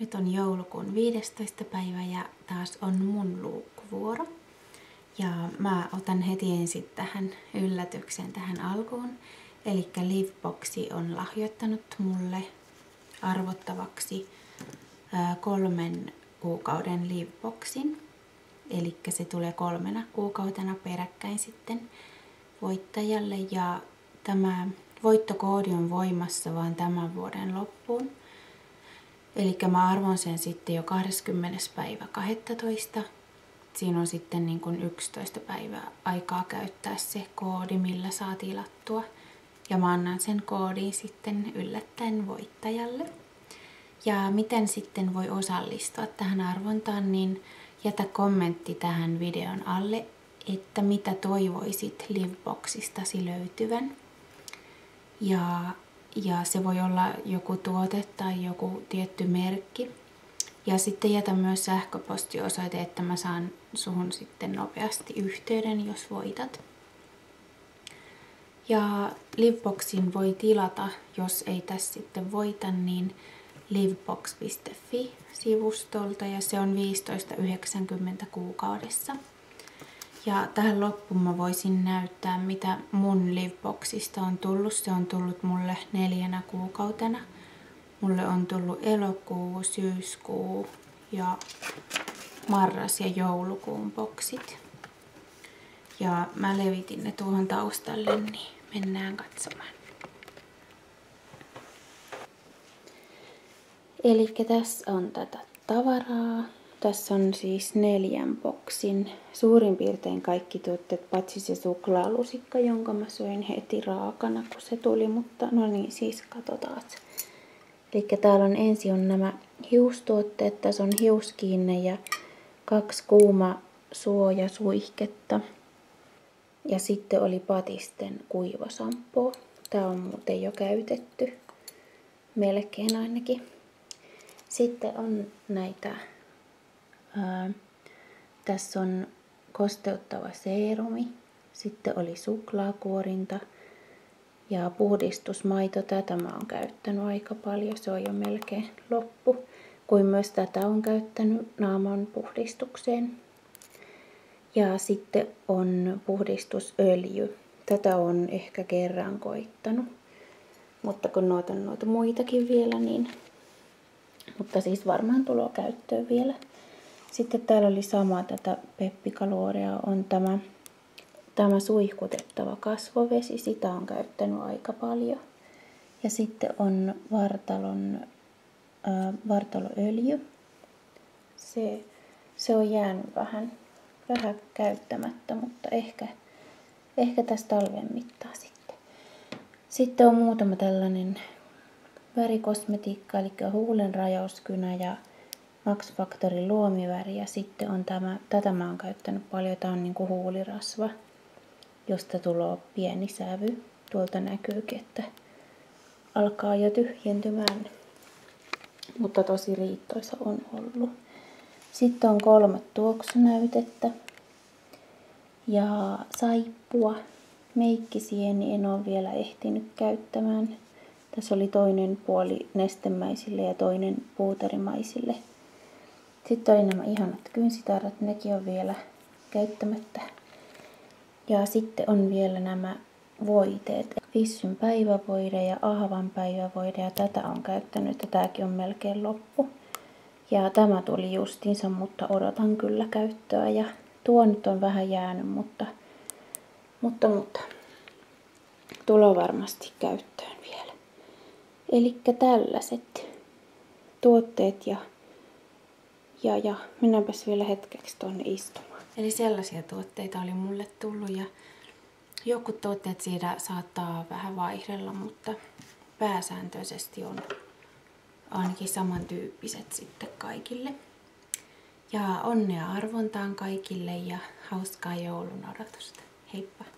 Nyt on joulukuun 15. päivä ja taas on mun luukkuvuoro. Ja mä otan heti ensin tähän yllätykseen tähän alkuun. Eli Liveboxi on lahjoittanut mulle arvottavaksi kolmen kuukauden Liveboxin. Eli se tulee kolmena kuukautena peräkkäin sitten voittajalle. Ja tämä voittokoodi on voimassa vaan tämän vuoden loppuun. Eli mä arvon sen sitten jo 20. päivä 12. Siinä on sitten niin kuin 11 päivää aikaa käyttää se koodi, millä saa tilattua. Ja mä annan sen koodin sitten yllättäen voittajalle. Ja miten sitten voi osallistua tähän arvontaan, niin jätä kommentti tähän videon alle, että mitä toivoisit Liveboxistasi löytyvän. Ja ja se voi olla joku tuote tai joku tietty merkki. Ja sitten jätä myös sähköpostiosoite, että mä saan suhun sitten nopeasti yhteyden, jos voitat. Ja Liveboxin voi tilata, jos ei tässä sitten voita, niin livebox.fi sivustolta ja se on 15,90 kuukaudessa. Ja tähän loppuun mä voisin näyttää, mitä mun Liveboxista on tullut. Se on tullut mulle neljänä kuukautena. Mulle on tullut elokuu, syyskuu ja marras- ja joulukuun boksit. Ja mä levitin ne tuohon taustalle, niin mennään katsomaan. Eli tässä on tätä tavaraa. Tässä on siis neljän boksin suurin piirtein kaikki tuotteet, paitsi se suklaalusikka, jonka mä söin heti raakana, kun se tuli, mutta no niin, siis katsotaan. Eli täällä on ensin on nämä hiustuotteet, tässä on hiuskiinne ja kaksi kuuma suojasuihketta. Ja sitten oli patisten kuivasampo. Tää on muuten jo käytetty, melkein ainakin. Sitten on näitä Tässä on kosteuttava seerumi, sitten oli suklaakuorinta ja puhdistusmaito. Tätä mä oon käyttänyt aika paljon, se on jo melkein loppu. Kuin myös tätä on käyttänyt naaman puhdistukseen. Ja sitten on puhdistusöljy. Tätä on ehkä kerran koittanut. Mutta kun noita on noita muitakin vielä, niin... Mutta siis varmaan tulo käyttöön vielä. Sitten täällä oli sama tätä peppikaluoria, on tämä, tämä suihkutettava kasvovesi, sitä on käyttänyt aika paljon. Ja sitten on vartalon, äh, vartaloöljy. Se, se on jäänyt vähän, vähän käyttämättä, mutta ehkä, ehkä tästä talven mittaa sitten. Sitten on muutama tällainen värikosmetiikka, eli huulen rajauskynä ja Max Factorin luomiväri ja sitten on tämä, tätä mä oon käyttänyt paljon, tämä on niinku huulirasva, josta tulee pieni sävy. Tuolta näkyykin, että alkaa jo tyhjentymään, mutta tosi riittoisa on ollut. Sitten on kolme tuoksunäytettä ja saippua. Meikkisieni en ole vielä ehtinyt käyttämään. Tässä oli toinen puoli nestemäisille ja toinen puuterimaisille sitten oli nämä ihanat kynsitarrat, nekin on vielä käyttämättä. Ja sitten on vielä nämä voiteet. Vissyn päivävoide ja ahvan päivävoide ja tätä on käyttänyt että tämäkin on melkein loppu. Ja tämä tuli justiinsa, mutta odotan kyllä käyttöä ja tuo nyt on vähän jäänyt, mutta, mutta, mutta tulo varmasti käyttöön vielä. Eli tällaiset tuotteet ja ja, ja mennäänpäs vielä hetkeksi tuonne istumaan. Eli sellaisia tuotteita oli mulle tullut ja joku tuotteet siitä saattaa vähän vaihdella, mutta pääsääntöisesti on ainakin samantyyppiset sitten kaikille. Ja onnea arvontaan kaikille ja hauskaa joulun odotusta. Heippa!